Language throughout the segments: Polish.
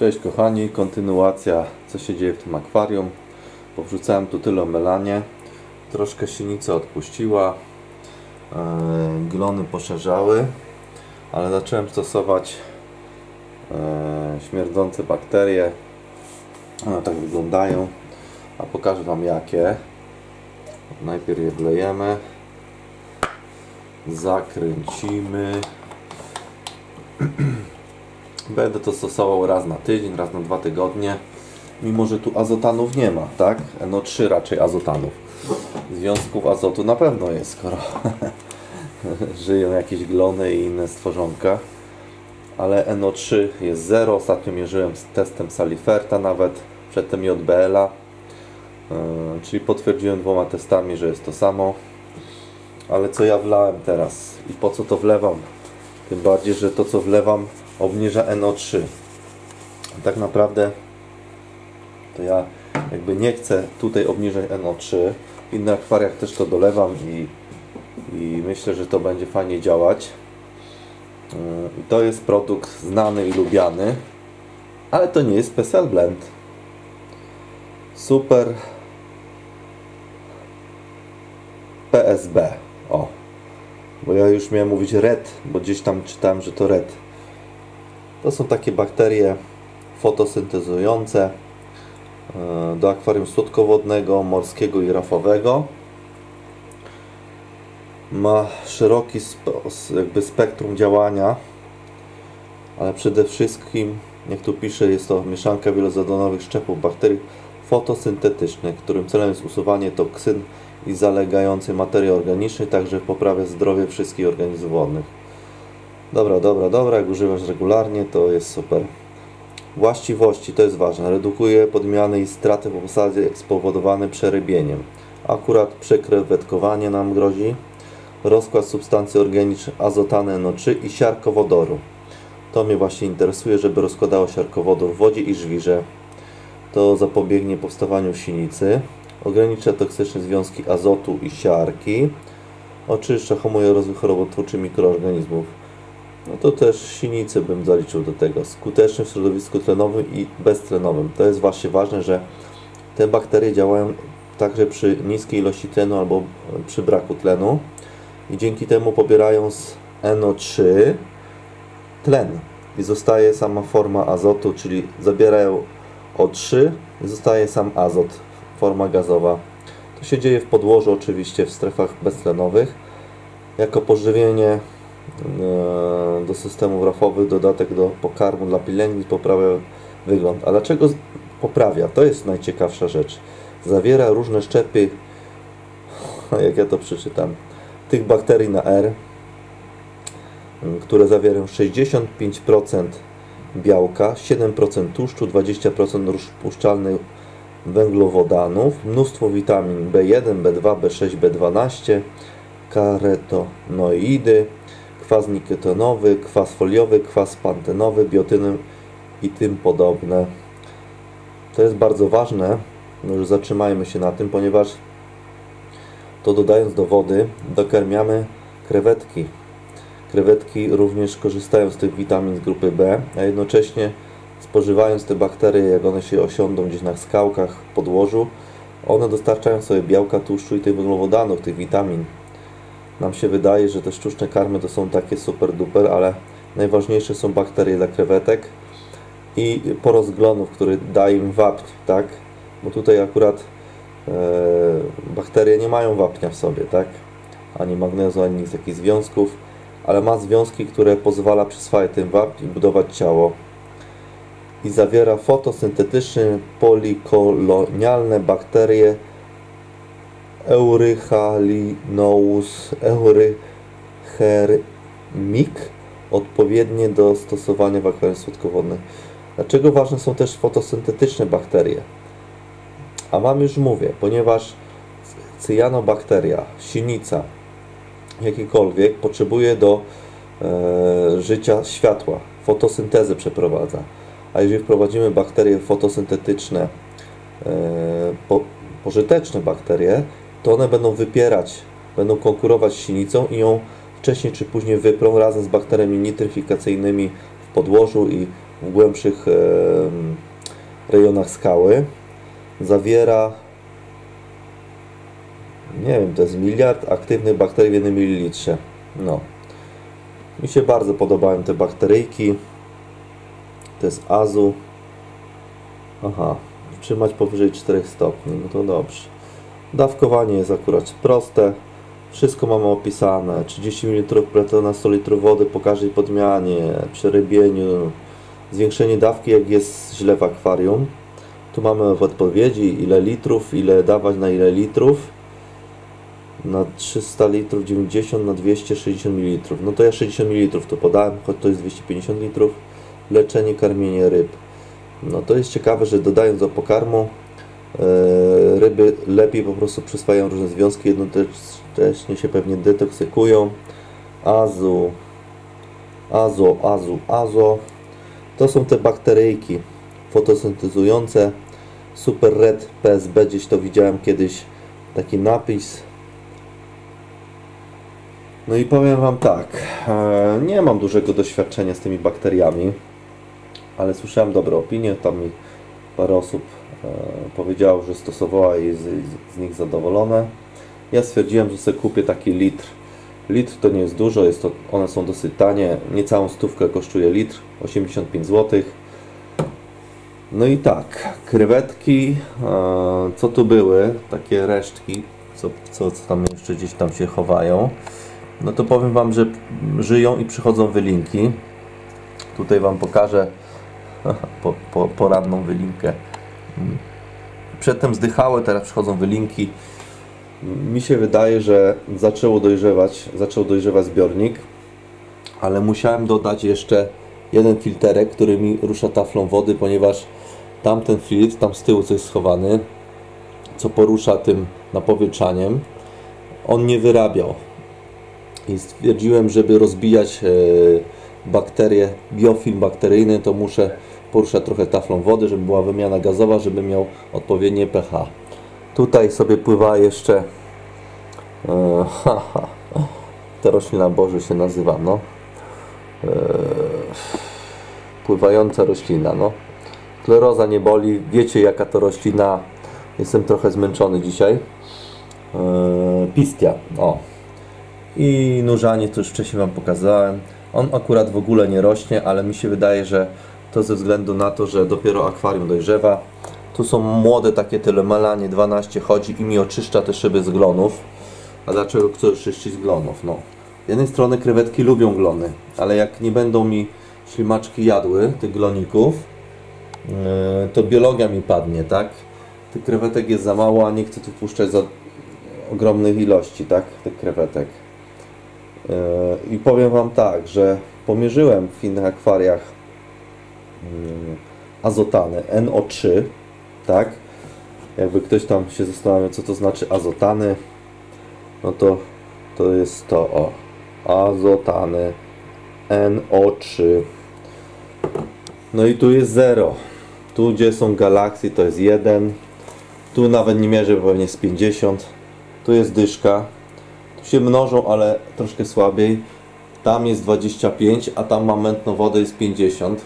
Cześć kochani, kontynuacja co się dzieje w tym akwarium. Powrzucałem tu tyle melanie, troszkę sinica odpuściła, yy, glony poszerzały, ale zacząłem stosować yy, śmierdzące bakterie. One tak wyglądają, a pokażę Wam jakie. Najpierw je wlejemy, zakręcimy. Będę to stosował raz na tydzień, raz na dwa tygodnie. Mimo, że tu azotanów nie ma, tak? NO3 raczej azotanów. Związków azotu na pewno jest, skoro żyją jakieś glony i inne stworzonka. Ale NO3 jest 0. Ostatnio mierzyłem z testem Saliferta nawet, przedtem JBL-a. Yy, czyli potwierdziłem dwoma testami, że jest to samo. Ale co ja wlałem teraz i po co to wlewam? Tym bardziej, że to co wlewam obniża NO3. Tak naprawdę to ja jakby nie chcę tutaj obniżać NO3. W innych akwariach też to dolewam i, i myślę, że to będzie fajnie działać. Yy, I to jest produkt znany i lubiany, ale to nie jest Special Blend. Super PSB. O, bo ja już miałem mówić red, bo gdzieś tam czytałem, że to red. To są takie bakterie fotosyntezujące e, do akwarium słodkowodnego, morskiego i rafowego. Ma szeroki jakby spektrum działania, ale przede wszystkim, jak tu pisze, jest to mieszanka wielozadonowych szczepów bakterii fotosyntetycznych, którym celem jest usuwanie toksyn i zalegającej materii organicznej, także poprawia zdrowie wszystkich organizmów wodnych. Dobra, dobra, dobra, jak używasz regularnie, to jest super. Właściwości, to jest ważne. Redukuje podmiany i straty w posadzie spowodowane przerybieniem. Akurat przekrewetkowanie nam grozi. Rozkład substancji organicznych azotany NO3 i siarkowodoru. To mnie właśnie interesuje, żeby rozkładało siarkowodór w wodzie i żwirze. To zapobiegnie powstawaniu sinicy. Ogranicza toksyczne związki azotu i siarki. Oczyszcza, rozwój chorobotwórczy mikroorganizmów. No to też sinicę bym zaliczył do tego. Skuteczny w środowisku tlenowym i beztlenowym. To jest właśnie ważne, że te bakterie działają także przy niskiej ilości tlenu albo przy braku tlenu i dzięki temu pobierają z NO3 tlen i zostaje sama forma azotu, czyli zabierają O3 i zostaje sam azot, forma gazowa. To się dzieje w podłożu oczywiście w strefach beztlenowych. Jako pożywienie E, do systemów rafowych, dodatek do pokarmu dla pielęgnic poprawia wygląd. A dlaczego poprawia? To jest najciekawsza rzecz. Zawiera różne szczepy, jak ja to przeczytam, tych bakterii na R, które zawierają 65% białka, 7% tłuszczu, 20% rozpuszczalnych węglowodanów, mnóstwo witamin B1, B2, B6, B12, karetonoidy, kwas nikotinowy, kwas foliowy, kwas pantenowy, biotyny i tym podobne. To jest bardzo ważne, no już zatrzymajmy się na tym, ponieważ to dodając do wody dokarmiamy krewetki. Krewetki również korzystają z tych witamin z grupy B, a jednocześnie spożywając te bakterie, jak one się osiądą gdzieś na skałkach, podłożu, one dostarczają sobie białka, tłuszczu i tych węglowodanów, tych witamin nam się wydaje, że te sztuczne karmy to są takie super duper, ale najważniejsze są bakterie dla krewetek i porost glonów, który daje im wapń, tak? Bo tutaj akurat e, bakterie nie mają wapnia w sobie, tak? Ani magnezu, ani nic takich związków, ale ma związki, które pozwala przyswajać ten wapń i budować ciało. I zawiera fotosyntetyczne polikolonialne bakterie Eurychalinous eurychermic odpowiednie do stosowania w akwarium słodkowodnym. Dlaczego ważne są też fotosyntetyczne bakterie? A Wam już mówię, ponieważ cyjanobakteria, sinica, jakikolwiek, potrzebuje do e, życia światła, fotosyntezy przeprowadza. A jeżeli wprowadzimy bakterie fotosyntetyczne, e, po, pożyteczne bakterie, to one będą wypierać, będą konkurować z sinicą i ją wcześniej czy później wyprą razem z bakteriami nitryfikacyjnymi w podłożu i w głębszych e, rejonach skały. Zawiera nie wiem, to jest miliard aktywnych bakterii w jednym mililitrze. No. Mi się bardzo podobają te bakteryjki. To jest azu. Aha, trzymać powyżej 4 stopni, no to dobrze. Dawkowanie jest akurat proste. Wszystko mamy opisane. 30 ml preta na 100 litrów wody po każdej podmianie, przerybieniu, zwiększenie dawki jak jest źle w akwarium. Tu mamy w odpowiedzi ile litrów, ile dawać na ile litrów. Na 300 litrów 90 na 260 ml. No to ja 60 ml to podałem, choć to jest 250 litrów. Leczenie, karmienie ryb. No to jest ciekawe, że dodając do pokarmu ryby lepiej po prostu przyswajają różne związki, jednocześnie się pewnie detoksykują. Azu, azo, azu, azo. To są te bakteryjki fotosyntezujące. Super Red PSB, gdzieś to widziałem kiedyś taki napis. No i powiem Wam tak, e, nie mam dużego doświadczenia z tymi bakteriami, ale słyszałem dobre opinie, tam mi parę osób e, powiedziało, że stosowała i jest z nich zadowolone. Ja stwierdziłem, że sobie kupię taki litr. Litr to nie jest dużo, jest to, one są dosyć tanie, niecałą stówkę kosztuje litr, 85 zł. No i tak, krewetki, e, co tu były, takie resztki, co, co, co tam jeszcze gdzieś tam się chowają no to powiem Wam, że żyją i przychodzą wylinki. Tutaj Wam pokażę po, po, poranną wylinkę. Przedtem zdychały, teraz przychodzą wylinki. Mi się wydaje, że zaczęło dojrzewać, zaczął dojrzewać zbiornik, ale musiałem dodać jeszcze jeden filterek, który mi rusza taflą wody, ponieważ tamten filtr, tam z tyłu coś schowany, co porusza tym napowietrzaniem, on nie wyrabiał i stwierdziłem, żeby rozbijać e, bakterie, biofilm bakteryjny, to muszę poruszać trochę taflą wody, żeby była wymiana gazowa, żeby miał odpowiednie pH. Tutaj sobie pływa jeszcze e, ta roślina Boży się nazywa, no. E, pływająca roślina, no. Kleroza nie boli, wiecie jaka to roślina. Jestem trochę zmęczony dzisiaj. Pistia, o, i nurzanie, to już wcześniej Wam pokazałem. On akurat w ogóle nie rośnie, ale mi się wydaje, że to ze względu na to, że dopiero akwarium dojrzewa. Tu są młode takie telemelanie, 12 chodzi i mi oczyszcza te szyby z glonów. A dlaczego chcę czyścić z glonów? No, z jednej strony krewetki lubią glony, ale jak nie będą mi ślimaczki jadły tych gloników, yy, to biologia mi padnie, tak? Tych krewetek jest za mało, a nie chcę tu wpuszczać za ogromnych ilości, tak? Tych krewetek. I powiem Wam tak, że pomierzyłem w innych akwariach mm, azotany NO3, tak? Jakby ktoś tam się zastanawiał, co to znaczy azotany, no to to jest to o azotany NO3. No i tu jest 0. Tu gdzie są galaksje to jest 1. Tu nawet nie mierzę, bo pewnie jest 50. Tu jest dyszka się mnożą, ale troszkę słabiej. Tam jest 25, a tam mam mętną wodę jest 50.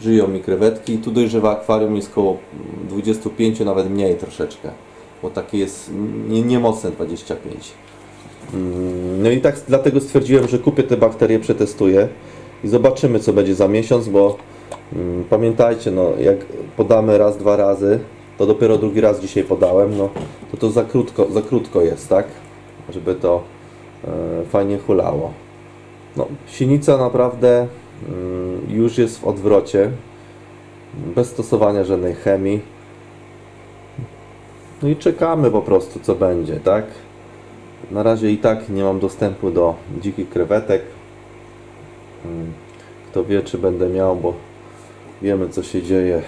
Żyją mi krewetki. Tu dojrzewa akwarium jest około 25, nawet mniej troszeczkę. Bo takie jest nie, niemocne 25. Mm, no i tak dlatego stwierdziłem, że kupię te bakterie, przetestuję i zobaczymy co będzie za miesiąc, bo mm, pamiętajcie, no jak podamy raz, dwa razy, to dopiero drugi raz dzisiaj podałem, no to to za krótko, za krótko jest, tak? Żeby to e, fajnie hulało. No, sinica naprawdę mm, już jest w odwrocie, bez stosowania żadnej chemii. No i czekamy po prostu co będzie, tak? Na razie i tak nie mam dostępu do dzikich krewetek. Mm, kto wie, czy będę miał, bo wiemy, co się dzieje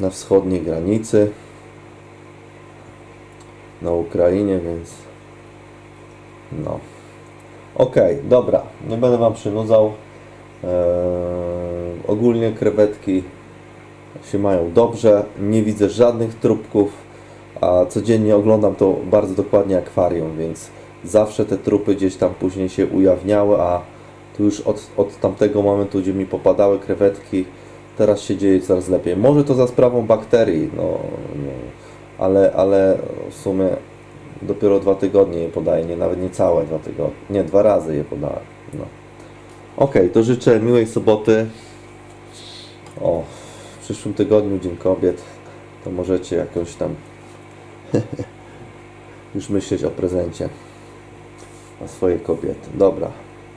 na wschodniej granicy, na Ukrainie, więc no. Okay, dobra. Nie będę Wam przynudzał. Eee, ogólnie krewetki się mają dobrze. Nie widzę żadnych trupków, a codziennie oglądam to bardzo dokładnie akwarium, więc zawsze te trupy gdzieś tam później się ujawniały, a Tu już od, od tamtego momentu, gdzie mi popadały krewetki, teraz się dzieje coraz lepiej. Może to za sprawą bakterii, no, no ale, ale w sumie dopiero dwa tygodnie je podaję, nie, nawet nie całe dwa tygodnie, nie, dwa razy je podałem. No. Ok, to życzę miłej soboty. O, w przyszłym tygodniu Dzień Kobiet, to możecie jakąś tam już myśleć o prezencie dla swojej kobiety. Dobra,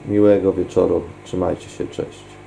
miłego wieczoru, trzymajcie się, cześć.